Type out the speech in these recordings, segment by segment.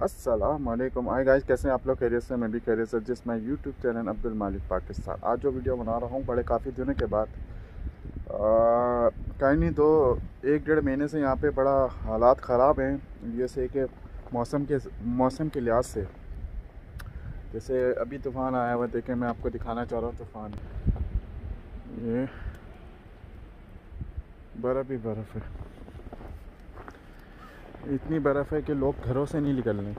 वालेकुम आए गाइस कैसे हैं आप लोग? खैरियत से, मैं भी खैरियत से। जिस मैं यूट्यूब चैनल अब्दुल मालिक पाकिस्तान। आज जो वीडियो बना रहा हूँ, बड़े काफ़ी दिनों के बाद। कहीं नहीं तो एक डेढ़ महीने से यहाँ पे बड़ा हालात ख़राब हैं। जैसे कि मौसम के मौसम के लिहाज से। जैसे अभी तूफ़ान आया हुआ, देखें, मैं आपको दिखाना चाह रहा हूँ तूफ़ान। ये, बर्फ़ ही बर्फ़ है। इतनी बर्फ़ है कि लोग घरों से नहीं निकल रहे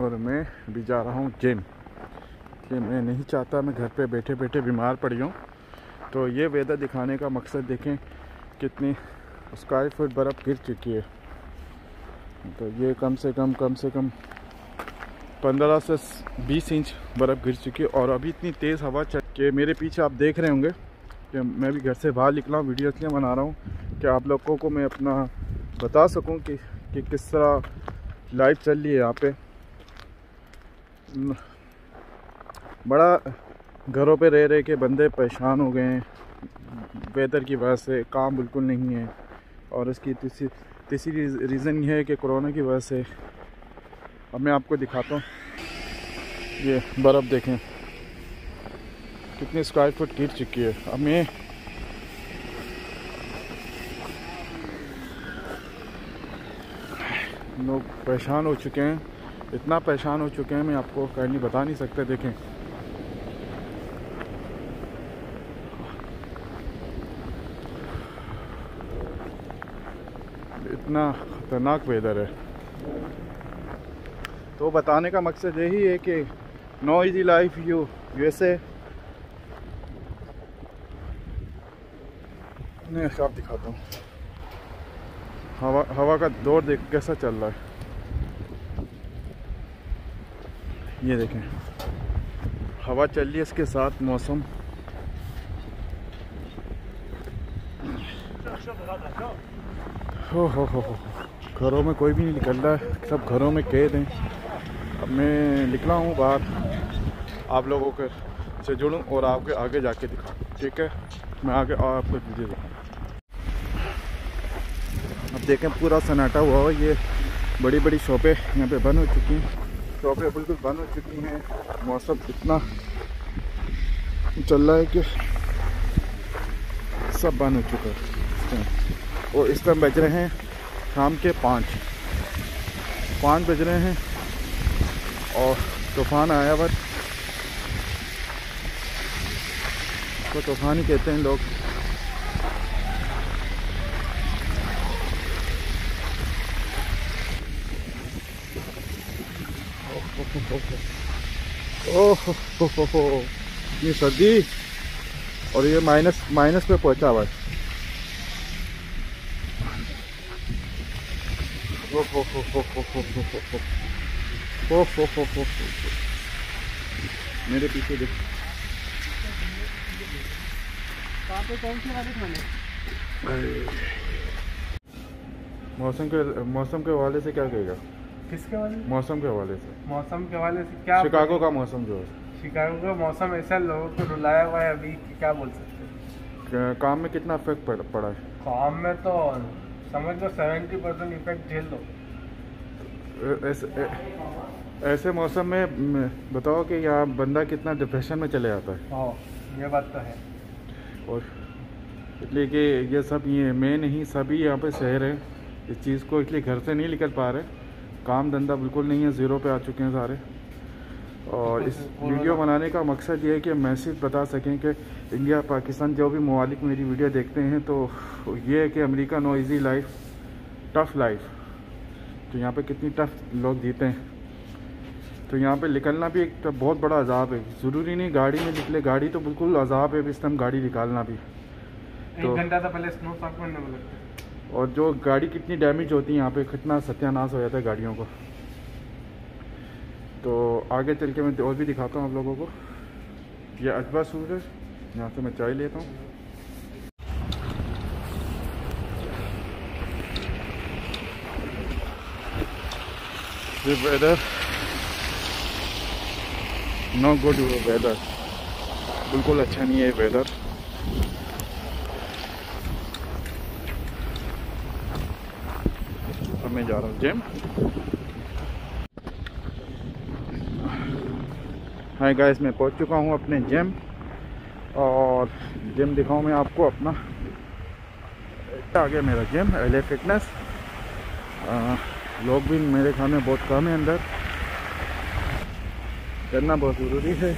और मैं भी जा रहा हूँ जिम कि मैं नहीं चाहता मैं घर पे बैठे बैठे बीमार पड़ी हूँ। तो ये वेदर दिखाने का मकसद देखें कितनी स्क्वायर फुट बर्फ़ गिर चुकी है। तो ये कम से कम कम से कम पंद्रह से बीस इंच बर्फ़ गिर चुकी है और अभी इतनी तेज़ हवा चल के मेरे पीछे आप देख रहे होंगे कि मैं भी घर से बाहर निकला हूँ वीडियो इसलिए बना रहा हूँ कि आप लोगों को मैं अपना बता सकूँ कि, कि किस तरह लाइफ चल रही है यहाँ पे। बड़ा घरों पे रह रहे के बंदे परेशान हो गए हैं। वेदर की वजह से काम बिल्कुल नहीं है और इसकी तीसरी तीसरी रीज़न ये है कि कोरोना की वजह से। अब मैं आपको दिखाता हूँ। ये बर्फ़ देखें। कितनी स्क्वायर फुट गिर चुकी है? अब मैं लोग परेशान हो चुके हैं। इतना परेशान हो चुके हैं, मैं आपको कहीं बता नहीं सकते, देखें। इतना ख़तरनाक वेदर है। तो बताने का मकसद यही है कि no easy life U USA मैं आप दिखाता हूँ। हवा हवा का दौर देख, कैसा चल रहा है? ये देखें। हवा चल रही है इसके साथ, मौसम। हो हो हो हो घरों में कोई भी नहीं निकल रहा है, सब घरों में कैद हैं। अब मैं निकला हूँ बाहर, आप लोगों के से जुड़ूँ और आपके आगे जाके दिखाऊँ ठीक है? मैं आगे आपको वीडियो देखें, पूरा सन्नाटा हुआ हो ये बड़ी बड़ी शॉपें यहाँ पे बंद हो चुकी हैं। शॉपें बिल्कुल बंद हो चुकी हैं। मौसम इतना चल रहा है कि सब बंद हो चुका है। और इस टाइम बज रहे हैं शाम के पाँच। पाँच बज रहे हैं और तूफ़ान आया हुआ। तो तूफ़ान ही कहते हैं लोग। ये सर्दी और ये माइनस माइनस पे पहुँचा हुआ है मेरे पीछे देख मौसम के मौसम के हवाले से क्या कहेगा किसके वाले मौसम के हवाले से। मौसम के वाले से। क्या शिकागो का मौसम जो है। शिकागो का मौसम ऐसा लोगों को रुलाया हुआ है अभी कि क्या बोल सकते हैं? काम में कितना इफ़ेक्ट पड़ा है? काम में तो समझ लो सेवेंटी परसेंट इफ़ेक्ट झेल लो ऐसे ऐसे मौसम में बताओ कि यहाँ बंदा कितना डिप्रेशन में चले जाता है। हाँ ये बात तो है। और इसलिए कि ये सब ये मैं नहीं सभी यहाँ पे शहर हैं। इस चीज़ को इसलिए घर से नहीं निकल पा रहे। काम धंधा बिल्कुल नहीं है ज़ीरो पे आ चुके हैं सारे। और इस वीडियो बनाने का मकसद ये है कि मैसेज बता सकें कि इंडिया पाकिस्तान जो भी ममालिक मेरी वीडियो देखते हैं तो ये है कि America no easy life tough life तो यहाँ पे कितनी टफ़ लोग जीते हैं। तो यहाँ पे निकलना भी एक तो बहुत बड़ा अजाब है। ज़रूरी नहीं गाड़ी में निकले गाड़ी तो बिल्कुल अजाब है इस टाइम गाड़ी निकालना भी। तो- घंटा तो पहले स्नो में लगता है। और जो गाड़ी कितनी डैमेज होती है यहाँ पे, कितना सत्यानाश हो जाता है गाड़ियों को। तो आगे चल के मैं और भी दिखाता हूँ आप लोगों को। ये अजबा सूर है, यहाँ से मैं चाय लेता हूँ। वेदर नो गुड वेदर बिल्कुल अच्छा नहीं है वेदर मैं जा रहा हूँ जिम हाय गाइस मैं पहुँच चुका हूँ अपने जिम और जिम दिखाऊँ मैं आपको अपना. आ गया मेरा जिम एल फिटनेस लोग भी मेरे ख्याल में बहुत कम है अंदर. करना बहुत ज़रूरी है.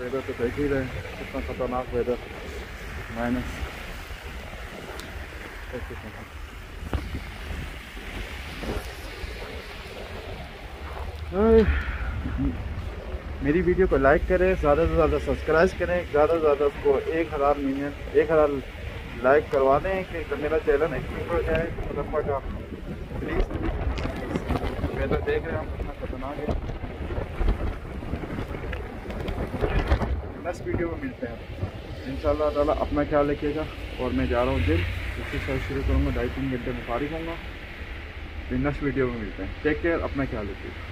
वेदर तो देख ही रहे कितना खतरनाक वेदर माइनस मेरी वीडियो को लाइक करें, ज़्यादा से ज़्यादा सब्सक्राइब करें, ज़्यादा से ज़्यादा उसको एक हज़ार मिलियन एक हज़ार लाइक करवा दें कि तो मेरा चैनल एक्टिव हो जाए मुजफ्फर का प्लीज़ देख रहे हैं, हम कितना खतरनाक है नेक्स्ट वीडियो में मिलते हैं। इन ताला अपना ख्याल रखिएगा, और मैं जा रहा हूँ एक्सरसाइज शुरू करूँगा ढाई तीन घंटे में होंगे फिर नेक्स्ट वीडियो में मिलते हैं। टेक केयर अपना ख्याल रखिएगा